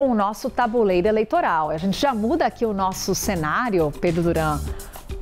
o nosso tabuleiro eleitoral. A gente já muda aqui o nosso cenário, Pedro Duran,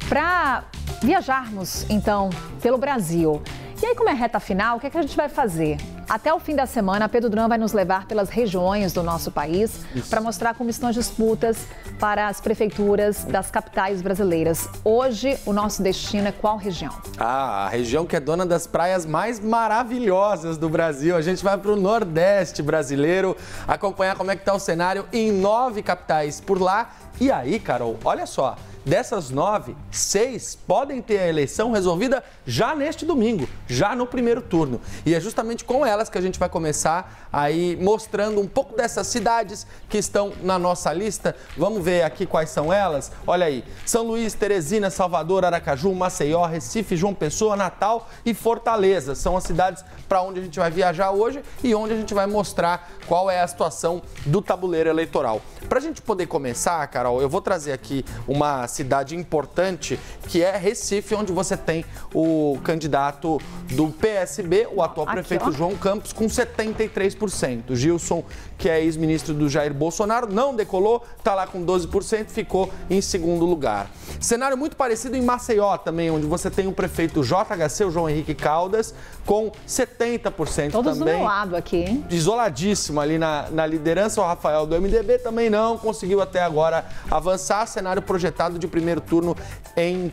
para viajarmos então pelo Brasil. E aí, como é reta final, o que, é que a gente vai fazer? Até o fim da semana, Pedro Duran vai nos levar pelas regiões do nosso país para mostrar como estão as disputas para as prefeituras das capitais brasileiras. Hoje, o nosso destino é qual região? Ah, a região que é dona das praias mais maravilhosas do Brasil. A gente vai para o Nordeste brasileiro acompanhar como é que está o cenário em nove capitais por lá. E aí, Carol, olha só. Dessas nove, seis podem ter a eleição resolvida já neste domingo, já no primeiro turno. E é justamente com elas que a gente vai começar aí mostrando um pouco dessas cidades que estão na nossa lista. Vamos ver aqui quais são elas. Olha aí: São Luís, Teresina, Salvador, Aracaju, Maceió, Recife, João Pessoa, Natal e Fortaleza. São as cidades para onde a gente vai viajar hoje e onde a gente vai mostrar qual é a situação do tabuleiro eleitoral. Para a gente poder começar, Carol, eu vou trazer aqui uma cidade importante que é Recife, onde você tem o candidato do PSB, o atual aqui, prefeito ó. João Campos, com 73%. Gilson, que é ex-ministro do Jair Bolsonaro, não decolou, está lá com 12%, ficou em segundo lugar. Cenário muito parecido em Maceió também, onde você tem o prefeito JHC, o João Henrique Caldas, com 70% Todos também. Todos do meu lado aqui, hein? Isoladíssimo ali na, na liderança, o Rafael do MDB também não conseguiu até agora avançar. Cenário projetado de primeiro turno em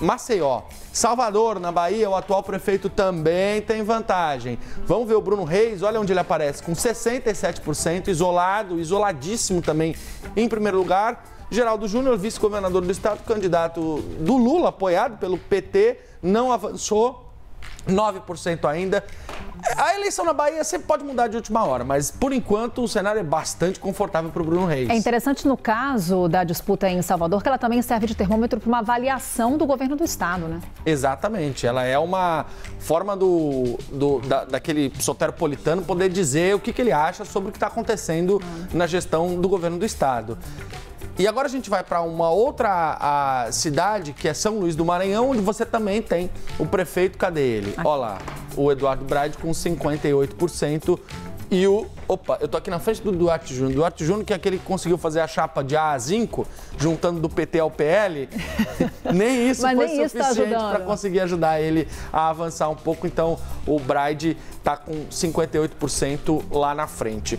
Maceió. Salvador, na Bahia, o atual prefeito também tem vantagem. Vamos ver o Bruno Reis, olha onde ele aparece, com 67%, isolado, isoladíssimo também em primeiro lugar. Geraldo Júnior, vice-governador do estado, candidato do Lula, apoiado pelo PT, não avançou, 9% ainda. A eleição na Bahia sempre pode mudar de última hora, mas por enquanto o cenário é bastante confortável para o Bruno Reis. É interessante no caso da disputa em Salvador que ela também serve de termômetro para uma avaliação do governo do estado, né? Exatamente. Ela é uma forma do, do da, daquele soteropolitano poder dizer o que, que ele acha sobre o que está acontecendo na gestão do governo do estado. E agora a gente vai para uma outra cidade, que é São Luís do Maranhão, onde você também tem o prefeito, cadê ele? Olha lá, o Eduardo Braide com 58%. E o. Opa, eu tô aqui na frente do Duarte Júnior. Duarte Júnior, que é aquele que conseguiu fazer a chapa de A a Zinco, juntando do PT ao PL. nem isso Mas foi nem suficiente tá para conseguir ajudar ele a avançar um pouco. Então, o Braide tá com 58% lá na frente.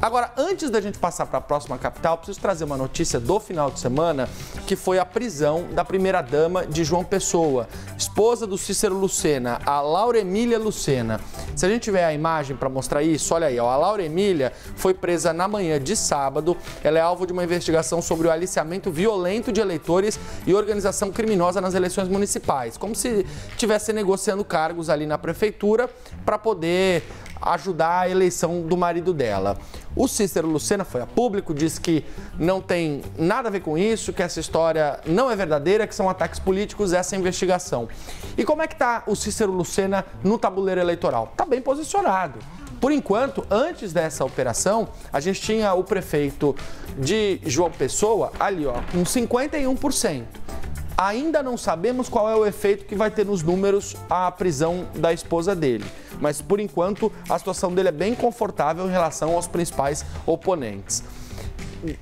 Agora, antes da gente passar para a próxima capital, preciso trazer uma notícia do final de semana, que foi a prisão da primeira-dama de João Pessoa, esposa do Cícero Lucena, a Laura Emília Lucena. Se a gente tiver a imagem para mostrar isso, olha aí, ó, a Laura Emília foi presa na manhã de sábado. Ela é alvo de uma investigação sobre o aliciamento violento de eleitores e organização criminosa nas eleições municipais, como se estivesse negociando cargos ali na prefeitura para poder ajudar a eleição do marido dela. O Cícero Lucena foi a público, disse que não tem nada a ver com isso, que essa história não é verdadeira, que são ataques políticos, essa investigação. E como é que está o Cícero Lucena no tabuleiro eleitoral? Está bem posicionado. Por enquanto, antes dessa operação, a gente tinha o prefeito de João Pessoa ali, ó, com 51%. Ainda não sabemos qual é o efeito que vai ter nos números a prisão da esposa dele mas por enquanto a situação dele é bem confortável em relação aos principais oponentes.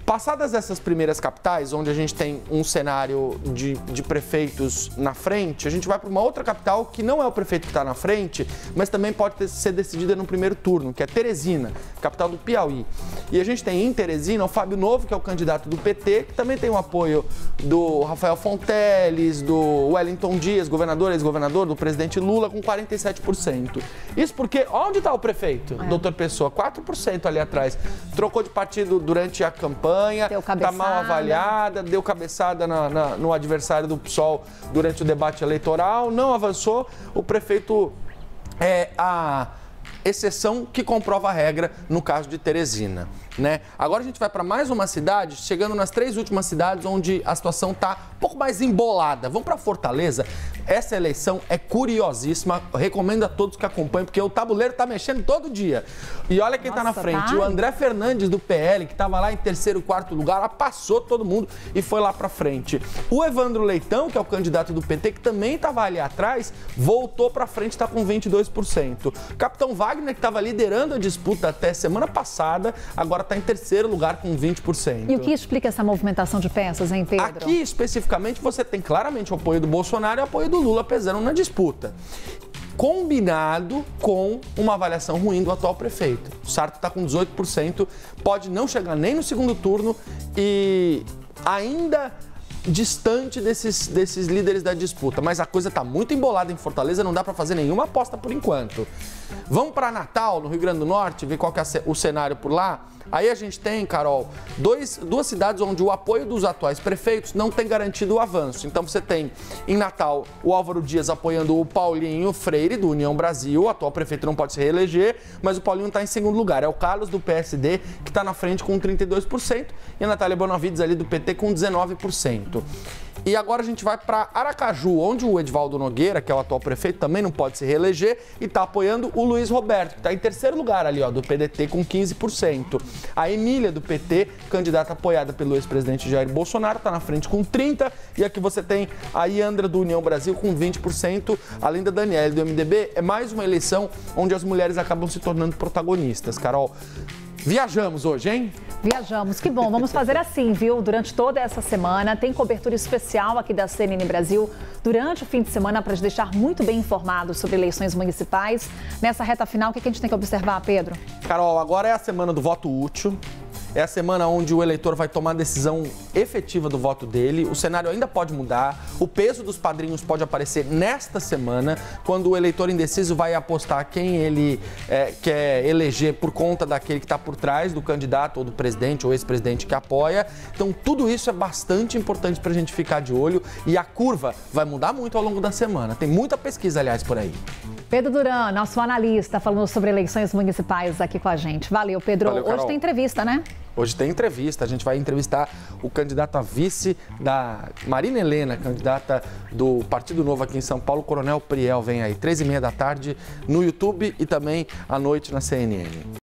Passadas essas primeiras capitais, onde a gente tem um cenário de, de prefeitos na frente, a gente vai para uma outra capital que não é o prefeito que está na frente, mas também pode ter, ser decidida no primeiro turno, que é Teresina, capital do Piauí. E a gente tem em Teresina o Fábio Novo, que é o candidato do PT, que também tem o apoio do Rafael Fonteles, do Wellington Dias, governador, ex-governador, do presidente Lula, com 47%. Isso porque, onde está o prefeito, é. doutor Pessoa? 4% ali atrás. Trocou de partido durante a campanha, está mal avaliada, deu cabeçada na, na, no adversário do PSOL durante o debate eleitoral, não avançou. O prefeito é a exceção que comprova a regra no caso de Teresina. Né? Agora a gente vai para mais uma cidade, chegando nas três últimas cidades onde a situação está um pouco mais embolada. Vamos para Fortaleza. Essa eleição é curiosíssima. Recomendo a todos que acompanhem, porque o tabuleiro está mexendo todo dia. E olha quem está na frente: tá? o André Fernandes do PL, que estava lá em terceiro, quarto lugar, ela passou todo mundo e foi lá para frente. O Evandro Leitão, que é o candidato do PT, que também estava ali atrás, voltou para frente, está com 22%. Capitão Wagner, que estava liderando a disputa até semana passada, agora está em terceiro lugar com 20%. E o que explica essa movimentação de peças, hein, Pedro? Aqui, especificamente, você tem claramente o apoio do Bolsonaro e o apoio do Lula pesando na disputa combinado com uma avaliação ruim do atual prefeito. O Sarto está com 18%, pode não chegar nem no segundo turno e ainda distante desses, desses líderes da disputa, mas a coisa está muito embolada em Fortaleza, não dá para fazer nenhuma aposta por enquanto. Vamos para Natal, no Rio Grande do Norte, ver qual é o cenário por lá? Aí a gente tem, Carol, dois, duas cidades onde o apoio dos atuais prefeitos não tem garantido o avanço. Então você tem em Natal o Álvaro Dias apoiando o Paulinho Freire, do União Brasil. O atual prefeito não pode se reeleger, mas o Paulinho está em segundo lugar. É o Carlos do PSD que está na frente com 32% e a Natália Bonavides ali do PT com 19%. E agora a gente vai para Aracaju, onde o Edvaldo Nogueira, que é o atual prefeito, também não pode se reeleger e está apoiando o Luiz Roberto, que está em terceiro lugar ali, ó, do PDT com 15%. A Emília do PT, candidata apoiada pelo ex-presidente Jair Bolsonaro, está na frente com 30%. E aqui você tem a Iandra do União Brasil com 20%, além da Daniela do MDB. É mais uma eleição onde as mulheres acabam se tornando protagonistas. Carol, Viajamos hoje, hein? Viajamos, que bom. Vamos fazer assim, viu? Durante toda essa semana tem cobertura especial aqui da CNN Brasil durante o fim de semana para te deixar muito bem informado sobre eleições municipais. Nessa reta final, o que a gente tem que observar, Pedro? Carol, agora é a semana do voto útil. É a semana onde o eleitor vai tomar a decisão efetiva do voto dele. O cenário ainda pode mudar. O peso dos padrinhos pode aparecer nesta semana, quando o eleitor indeciso vai apostar quem ele é, quer eleger por conta daquele que está por trás do candidato ou do presidente ou ex-presidente que apoia. Então, tudo isso é bastante importante para a gente ficar de olho e a curva vai mudar muito ao longo da semana. Tem muita pesquisa, aliás, por aí. Pedro Duran, nosso analista, falando sobre eleições municipais aqui com a gente. Valeu, Pedro. Valeu, Hoje tem entrevista, né? Hoje tem entrevista. A gente vai entrevistar o candidato a vice da Marina Helena, candidata do Partido Novo aqui em São Paulo, Coronel Priel. Vem aí, três e meia da tarde no YouTube e também à noite na CNN.